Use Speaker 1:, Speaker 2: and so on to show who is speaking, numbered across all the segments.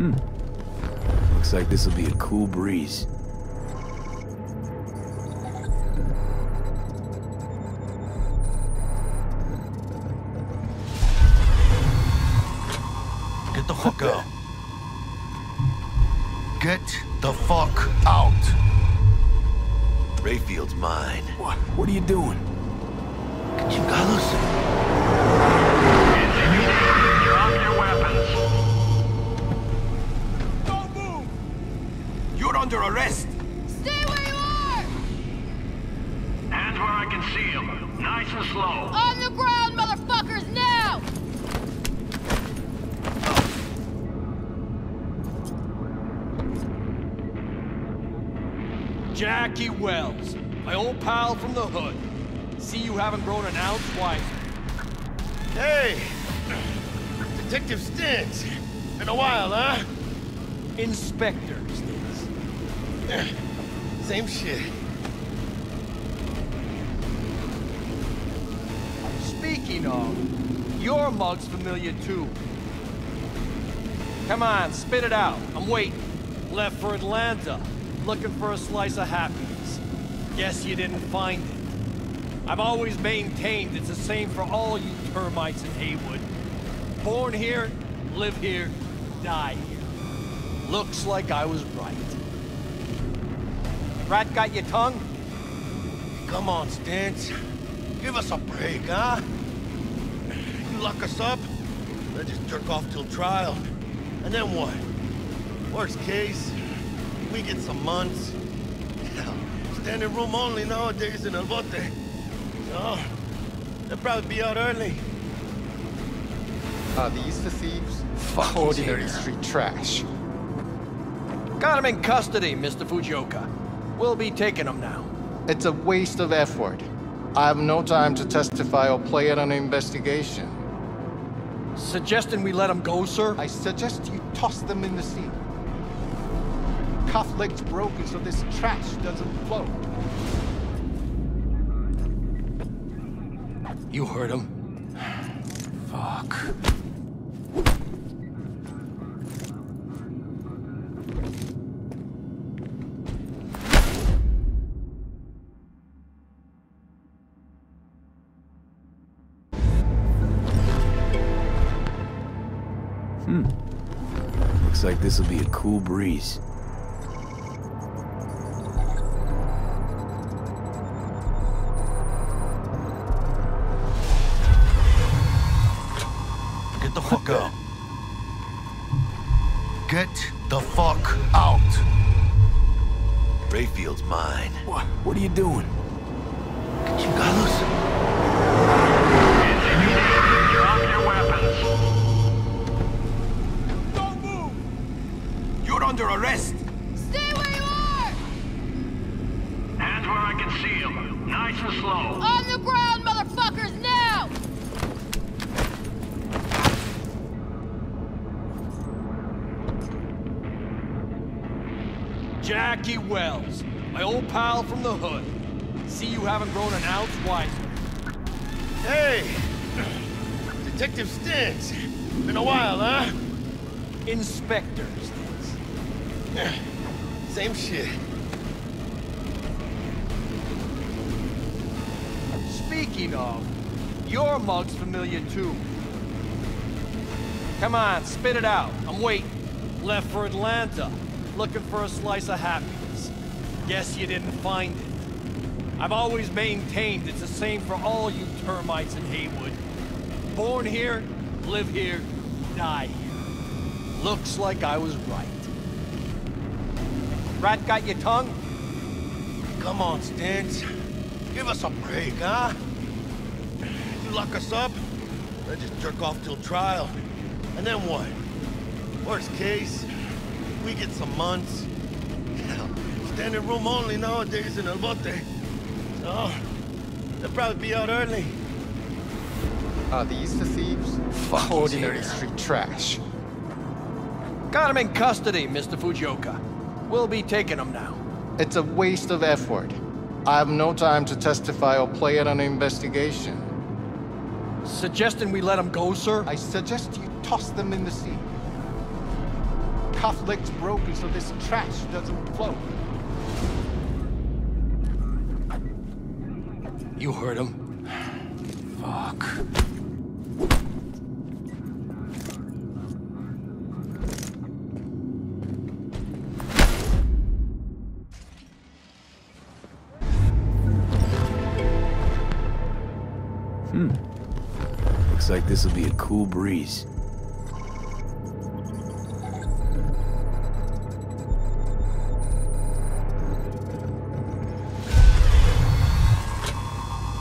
Speaker 1: Hmm. Looks like this'll be a cool breeze.
Speaker 2: Get the fuck out. Get the fuck out. Rayfield's mine.
Speaker 1: What? What are you doing?
Speaker 2: Chingados.
Speaker 3: Drop
Speaker 2: under arrest.
Speaker 4: Stay where you are!
Speaker 3: Hands where I can see them. Nice and slow.
Speaker 4: On the ground, motherfuckers, now!
Speaker 5: Jackie Wells, my old pal from the hood. See you haven't grown an ounce wiser.
Speaker 2: Hey! Detective Stintz. Been a while, huh?
Speaker 5: Inspector
Speaker 2: Same shit.
Speaker 5: Speaking of, your mug's familiar too. Come on, spit it out. I'm waiting. Left for Atlanta, looking for a slice of happiness. Guess you didn't find it. I've always maintained it's the same for all you termites in Heywood. Born here, live here, die here. Looks like I was right. Rat got your tongue?
Speaker 2: Come on, Stintz. Give us a break, huh? You lock us up, then just jerk off till trial. And then what? Worst case, we get some months. Hell, standing room only nowadays in El Bote. So, they'll probably be out early.
Speaker 6: Are these the thieves?
Speaker 1: Fuck, he's
Speaker 6: Ordinary street trash.
Speaker 5: Got him in custody, Mr. Fujioka. We'll be taking them now.
Speaker 6: It's a waste of effort. I have no time to testify or play in an investigation.
Speaker 5: Suggesting we let them go, sir?
Speaker 6: I suggest you toss them in the sea. Cuff leg's broken so this trash doesn't float.
Speaker 5: You heard him.
Speaker 1: Fuck. Hmm. Looks like this'll be a cool breeze.
Speaker 2: Get the fuck out. Get the fuck out. Rayfield's mine.
Speaker 1: What? What are you doing?
Speaker 2: Chingados.
Speaker 3: Drop can see them. Nice and slow.
Speaker 4: On the ground, motherfuckers, now!
Speaker 5: Jackie Wells, my old pal from the hood. See you haven't grown an ounce wiser.
Speaker 2: Hey! Detective Stintz. Been a while, huh?
Speaker 5: Inspector Stitz.
Speaker 2: Same shit.
Speaker 5: Speaking of, your mug's familiar too. Come on, spit it out. I'm waiting. Left for Atlanta, looking for a slice of happiness. Guess you didn't find it. I've always maintained it's the same for all you termites in Heywood. Born here, live here, die here. Looks like I was right. Rat got your tongue?
Speaker 2: Come on, Stintz. Give us a break, huh? You lock us up, then just jerk off till trial. And then what? Worst case, we get some months. Hell, standing room only nowadays in El Bote. So, they'll probably be out early.
Speaker 6: Are these the thieves?
Speaker 1: Fuck, he's
Speaker 6: Ordinary street trash.
Speaker 5: Got him in custody, Mr. Fujioka. We'll be taking him now.
Speaker 6: It's a waste of effort. I have no time to testify or play in an investigation.
Speaker 5: Suggesting we let them go, sir?
Speaker 6: I suggest you toss them in the sea. Cuff leg's broken so this trash doesn't float.
Speaker 5: You heard him.
Speaker 1: Fuck. Hmm. Looks like this will be a cool breeze.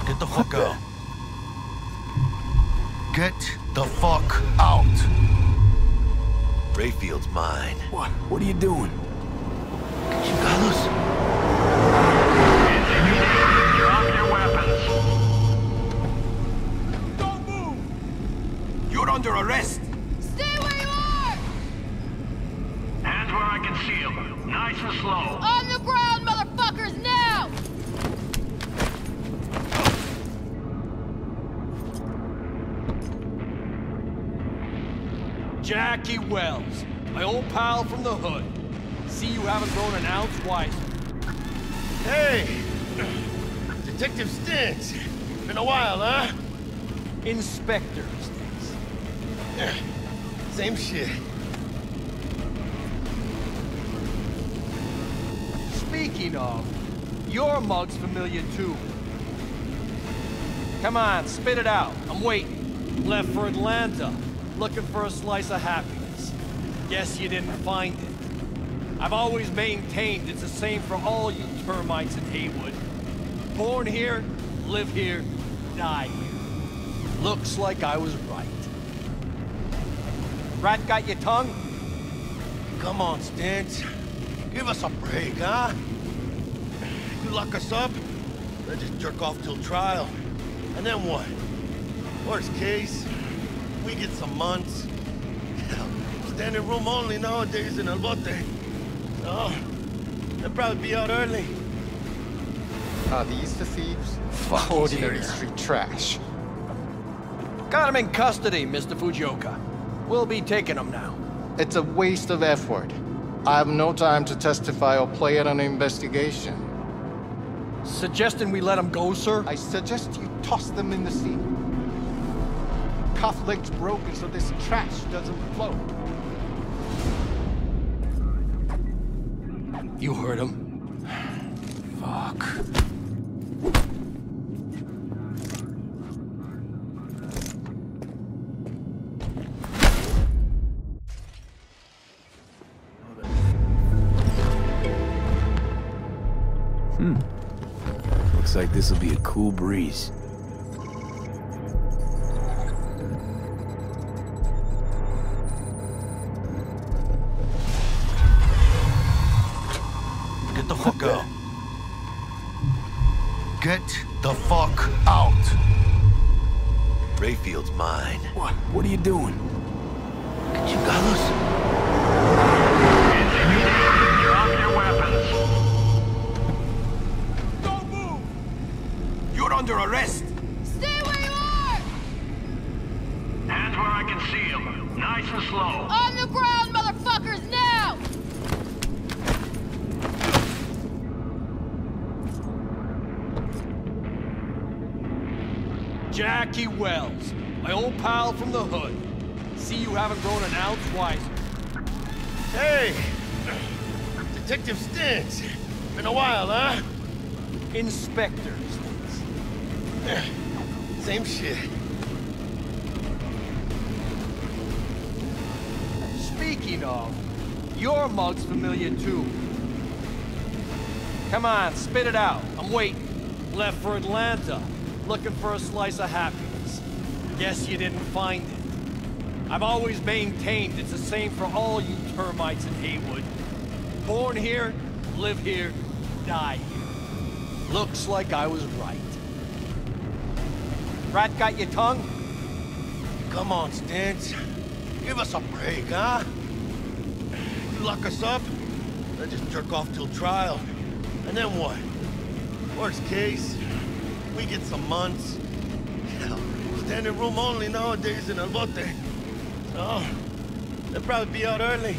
Speaker 2: Get the fuck out. Get the fuck out. Rayfield's mine.
Speaker 1: What? What are you doing?
Speaker 2: Chingados?
Speaker 5: Under arrest!
Speaker 4: Stay where you are!
Speaker 3: Hands where I can see them. Nice and slow.
Speaker 4: On the ground, motherfuckers, now!
Speaker 5: Jackie Wells, my old pal from the hood. See you haven't grown an ounce wiser.
Speaker 2: Hey! Detective Stintz. Been a while, huh?
Speaker 5: Inspector Stinks.
Speaker 2: Same shit.
Speaker 5: Speaking of, your mug's familiar too. Come on, spit it out. I'm waiting. Left for Atlanta, looking for a slice of happiness. Guess you didn't find it. I've always maintained it's the same for all you termites in Heywood. Born here, live here, die here. Looks like I was right. Rat got your tongue?
Speaker 2: Come on, Stintz. Give us a break, huh? You lock us up, then just jerk off till trial. And then what? Worst case, we get some months. Hell, standing room only nowadays in El Bote. Oh, they'll probably be out early.
Speaker 6: Are these the thieves?
Speaker 1: Fuck, he's
Speaker 6: Ordinary
Speaker 1: here.
Speaker 6: street trash.
Speaker 5: Got him in custody, Mr. Fujioka. We'll be taking them now.
Speaker 6: It's a waste of effort. I have no time to testify or play at an investigation.
Speaker 5: Suggesting we let them go, sir?
Speaker 6: I suggest you toss them in the sea. Cuff leg's broken so this trash doesn't float.
Speaker 5: You heard him.
Speaker 1: Fuck. Hmm. Looks like this will be a cool breeze.
Speaker 2: Get the fuck out. Get the fuck out. Rayfield's mine.
Speaker 1: What? What are you doing?
Speaker 2: Chingados?
Speaker 3: Drop
Speaker 5: under arrest!
Speaker 4: Stay where you are!
Speaker 3: Hands where I can see them. Nice and slow.
Speaker 4: On the ground, motherfuckers, now!
Speaker 5: Jackie Wells, my old pal from the hood. See you haven't grown an ounce wiser.
Speaker 2: Hey! Detective Stintz. Been a while, huh?
Speaker 5: Inspector Stinks.
Speaker 2: Same shit.
Speaker 5: Speaking of, your mug's familiar too. Come on, spit it out. I'm waiting. Left for Atlanta, looking for a slice of happiness. Guess you didn't find it. I've always maintained it's the same for all you termites in Heywood. Born here, live here, die here. Looks like I was right. Rat got your tongue?
Speaker 2: Come on, Stintz. Give us a break, huh? You lock us up, then just jerk off till trial. And then what? Worst case, we get some months. Hell, standing room only nowadays in El Bote. Oh, they'll probably be out early.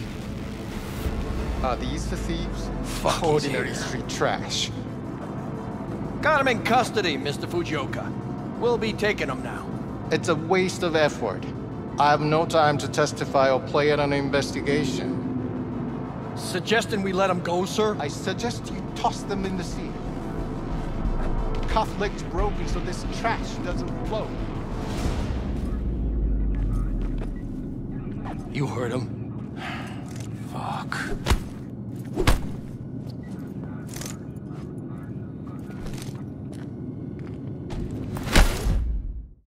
Speaker 6: Are these the thieves?
Speaker 5: Fuck, he's
Speaker 6: Ordinary
Speaker 5: here.
Speaker 6: street trash.
Speaker 5: Got him in custody, Mr. Fujioka. We'll be taking them now.
Speaker 6: It's a waste of effort. I have no time to testify or play in an investigation.
Speaker 5: Suggesting we let them go, sir?
Speaker 6: I suggest you toss them in the sea. Cuff leg's broken so this trash doesn't float.
Speaker 5: You heard him.
Speaker 1: Fuck.